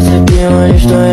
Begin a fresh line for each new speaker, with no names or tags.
зацепило лишь что